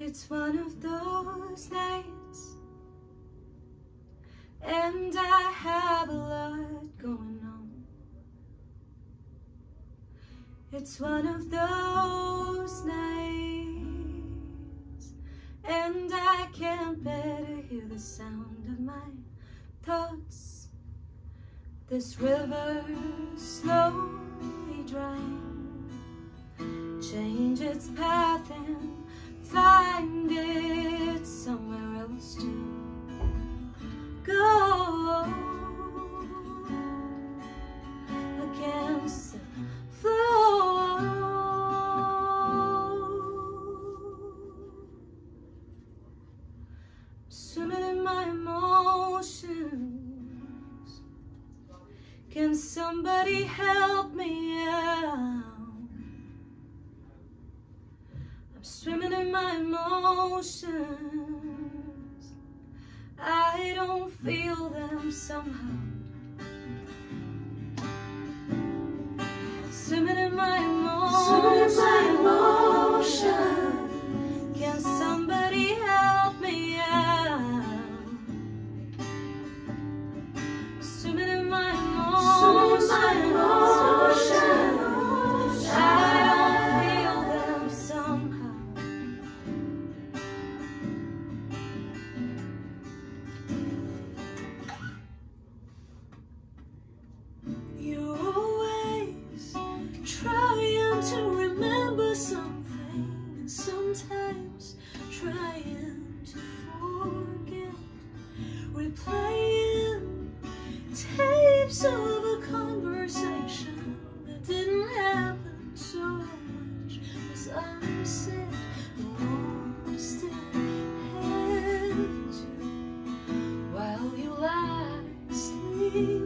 It's one of those nights. And I have a lot going on. It's one of those nights. And I can't bear to hear the sound of my thoughts. This river slowly drying Change its path and find it somewhere else to go against the flow. Swimming in my emotions. Can somebody help me out? My emotions. I don't feel them somehow trying to forget, replaying tapes of a conversation that didn't happen so much as I said. I still hate you while you lie asleep.